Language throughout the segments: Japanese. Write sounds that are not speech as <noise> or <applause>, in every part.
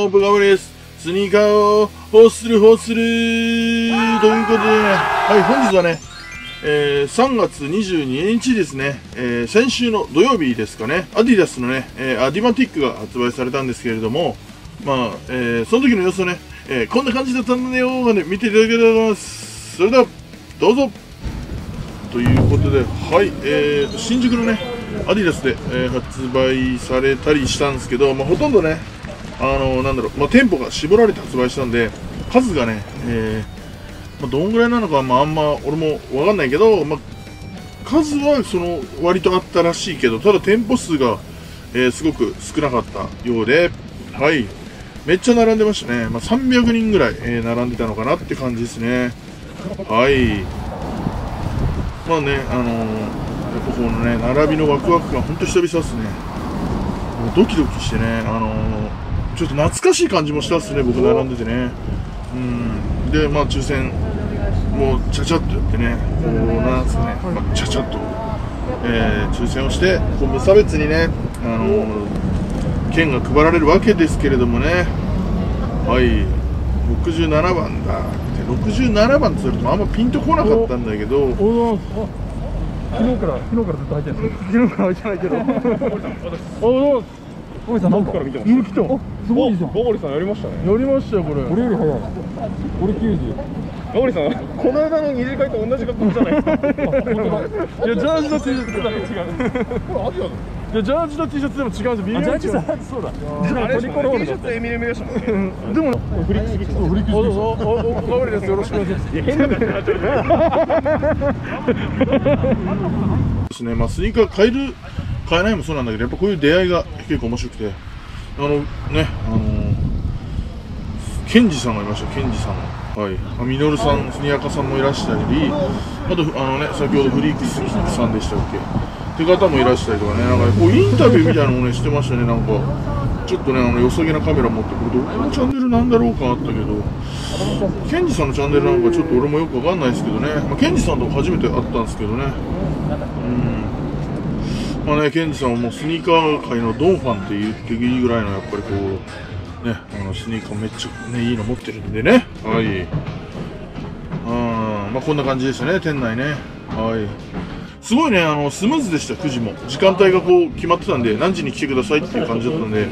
も、ブガムです。スニーカーを欲する欲する。ということでね、はい、本日はね、えー3月22日ですね、えー先週の土曜日ですかね、アディダスのね、えーアディマティックが発売されたんですけれども、まあ、えーその時の様子をね、えーこんな感じだったんだよがね、見ていただけたらと思います。それでは、どうぞ。ということで、はい、えー新宿のね、アディダスで、えー発売されたりしたんですけど、まあ、ほとんどね、あのなんだろう、まあ、店舗が絞られて発売したんで、数がね、えーまあ、どんぐらいなのか、まあ、あんま俺もわかんないけど、まあ、数はその割とあったらしいけど、ただ店舗数が、えーすごく少なかったようで、はい、めっちゃ並んでましたね、まあ、300人ぐらい、えー並んでたのかなって感じですね。はいまあね、あのーやっぱこのね、並びのワクワク感、ほんと久々ですね。もうドキドキしてね、あのーちょっと懐かしい感じもしたっすね、僕並んでてね。うん。で、まあ抽選、もうちゃちゃっとやってね、こう、なんですかね、まあ、ちゃちゃっと、えー抽選をして、こう無差別にね、あのー券が配られるわけですけれどもね、はい、67番だ。で67番って言われてもあんまピンとこなかったんだけど、おお昨日から昨日からずっと入ってるんです昨日から入ってないけど。<laughs> おお小森さんなんかから見てます犬来たすごいじゃん。ガモリさんやりましたね。やりましたよこれ。俺より早い。俺90ガモリさん。この間の二次会と同じ格好じゃないですか。いやジャージの T シャツだけ違う。これアディいやジャージの T シャツでも違うんですよ微妙に違うそうだ。アのあトリコロール T シャツエミネムでしたもんねでもフリックス。フリックスフリックス。おおおおおかわりですよろしくお願いしますいや変な感じになっちゃうですね、まあ、スニーカー買える、買えないもそうなんだけど、やっぱこういう出会いが結構面白くて、あのね、あのー、ケンジさんがいました、ケンジさん。はい、あミノルさん、スニアカさんもいらっしゃり、あと、あのね、先ほどフリークスキックさんでしたっけ。って方もいらっしゃりとかね、なんかこうインタビューみたいなのもね、してましたね、なんか、ちょっとね、あの、よさげなカメラ持って、これどこのチャンネルなんだろうかあったけど、ケンジさんのチャンネルなんかちょっと俺もよくわかんないですけどね、まあ、ケンジさんとも初めて会ったんですけどね、うん、まあね、ケンジさんはもうスニーカー界のドンファンって言っていいぐらいのやっぱりこう、ね、あのスニーカーめっちゃね、いいの持ってるんでね、はい。うん、まあこんな感じでしたね、店内ね。はい。すごいね、あの、スムーズでした、9時も。時間帯がこう決まってたんで、何時に来てくださいっていう感じだったんで、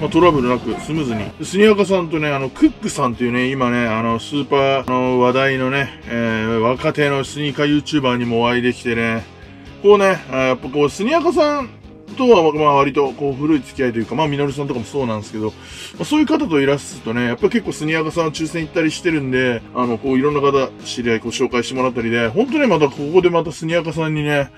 まあ、トラブルなくスムーズに。スニアカさんとね、あの、クックさんっていうね、今ね、あの、スーパーあの話題のね、えー若手のスニーカー YouTuber にもお会いできてね、こうね、やっぱこう、スニアカさんとは、まあ割とこう、古い付き合いというか、まあ、ミノルさんとかもそうなんですけど、まあ、そういう方といらっしゃるとね、やっぱ結構スニアカさんは抽選行ったりしてるんで、あの、こう、いろんな方、知り合いこう紹介してもらったりで、本当ね、またここでまたスニアカさんにね、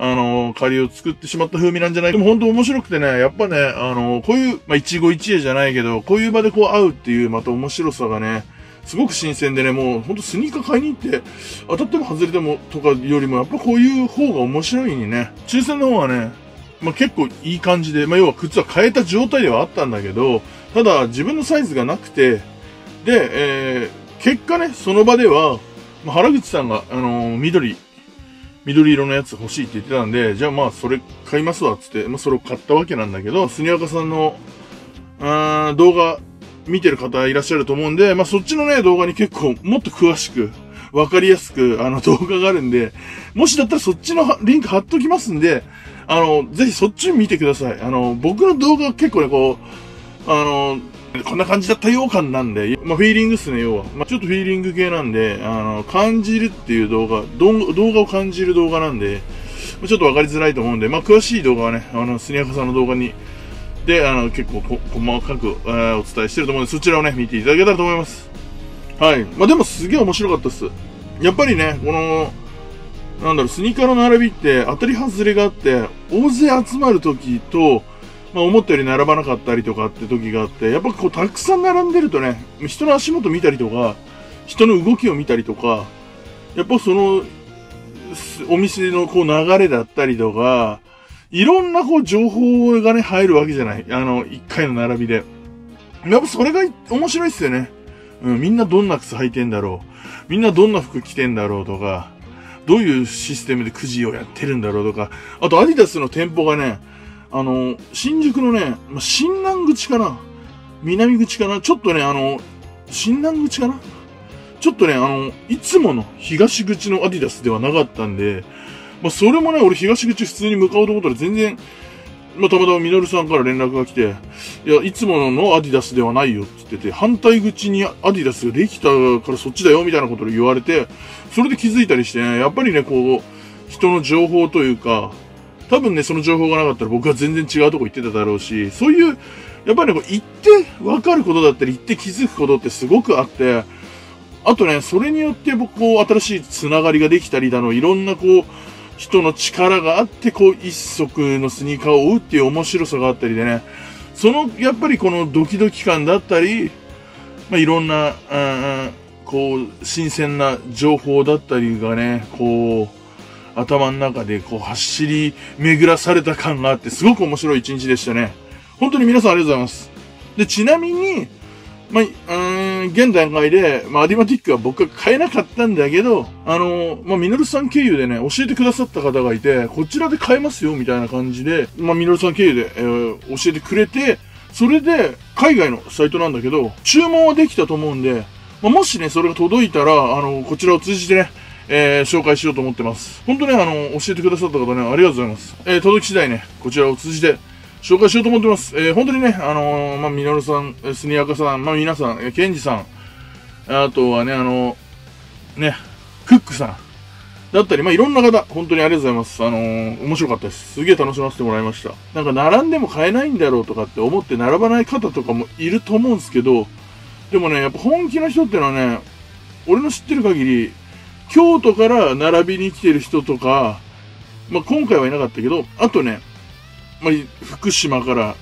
あの、借りを作ってしまった風味なんじゃないでも本当面白くてね、やっぱね、あの、こういう、まあ、一期一会じゃないけど、こういう場でこう会うっていうまた面白さがね、すごく新鮮でね、もうほんとスニーカー買いに行って、当たっても外れてもとかよりも、やっぱこういう方が面白いにね、抽選の方はね、まあ、結構いい感じで、まあ、要は靴は変えた状態ではあったんだけど、ただ自分のサイズがなくて、で、えー、結果ね、その場では、まあ、原口さんが、あのー緑、緑色のやつ欲しいって言ってたんで、じゃあまあそれ買いますわっつって、まあそれを買ったわけなんだけど、スニアカさんの、あー動画見てる方いらっしゃると思うんで、まあそっちのね、動画に結構もっと詳しく、わかりやすく、あの <laughs> 動画があるんで、もしだったらそっちのリンク貼っときますんで、あの、ぜひそっち見てください。あの、僕の動画は結構ね、こう、あの、こんな感じだったよ感なんで、まあ、フィーリングっすね、要は。まあ、ちょっとフィーリング系なんで、あの、感じるっていう動画、動画を感じる動画なんで、まちょっとわかりづらいと思うんで、まあ、詳しい動画はね、あの、スニアカさんの動画に、で、あの、結構こ細かく、えーお伝えしてると思うんで、そちらをね、見ていただけたらと思います。はい。まあ、でもすげえ面白かったっす。やっぱりね、この、なんだろう、スニーカーの並びって当たり外れがあって、大勢集まる時と、まあ、思ったより並ばなかったりとかって時があって、やっぱこう、たくさん並んでるとね、人の足元見たりとか、人の動きを見たりとか、やっぱその、お店のこう流れだったりとか、いろんなこう情報がね、入るわけじゃない。あの、一回の並びで。やっぱそれが面白いっすよね。うん、みんなどんな靴履いてんだろう。みんなどんな服着てんだろうとか、どういうシステムでくじをやってるんだろうとか、あとアディダスの店舗がね、あの、新宿のね、ま新南口かな南口かなちょっとね、あの、新南口かなちょっとね、あの、いつもの東口のアディダスではなかったんで、まあ、それもね、俺東口普通に向かおうと思ったら全然、まあ、たまたまミノルさんから連絡が来て、いや、いつものアディダスではないよって言ってて、反対口にアディダスができたからそっちだよみたいなことを言われて、それで気づいたりしてね、やっぱりね、こう、人の情報というか、多分ね、その情報がなかったら僕は全然違うとこ行ってただろうし、そういう、やっぱりね、こう行って分かることだったり、行って気づくことってすごくあって、あとね、それによって僕、こう、新しいつながりができたりだの、いろんなこう、人の力があって、こう、一足のスニーカーを追うっていう面白さがあったりでね、その、やっぱりこのドキドキ感だったり、まあ、いろんな、うん、こう、新鮮な情報だったりがね、こう、頭の中でこう走り巡らされた感があって、すごく面白い一日でしたね。本当に皆さんありがとうございます。で、ちなみに、まあ、うん、現段階で、まあ、アディマティックは僕は買えなかったんだけど、あの、まあ、ミノルさん経由でね、教えてくださった方がいて、こちらで買えますよ、みたいな感じで、まあ、ミノルさん経由で、えー、教えてくれて、それで、海外のサイトなんだけど、注文はできたと思うんで、まあ、もしね、それが届いたら、あの、こちらを通じてね、えー、紹介しようと思ってます。本当ね、あの、教えてくださった方ね、ありがとうございます。えー、届き次第ね、こちらを通じて、紹介しようと思ってます。えー、本当にね、あのー、まあ、みのるさん、スニアカさん、まあ、皆さん、ケンジさん、あとはね、あのー、ね、クックさん、だったり、まあ、いろんな方、本当にありがとうございます。あの、面白かったです。すげえ楽しませてもらいました。なんか、並んでも買えないんだろうとかって思って並ばない方とかもいると思うんですけど、でもね、やっぱ本気の人っていうのはね、俺の知ってる限り、京都から並びに来てる人とか、まあ、今回はいなかったけど、あとね、まあ、福島から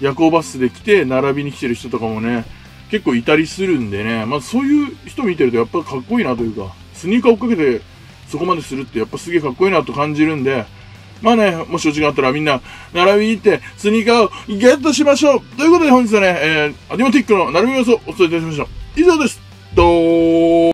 夜行バスで来て、並びに来てる人とかもね、結構いたりするんでね、まあそういう人見てるとやっぱかっこいいなというか、スニーカー追っかけてそこまでするってやっぱすげえかっこいいなと感じるんで、まあね、もしお時間あったらみんな並びに行ってスニーカーをゲットしましょうということで本日はね、えー、アディマティックの並び予想をお伝えいたしました。以上です。どー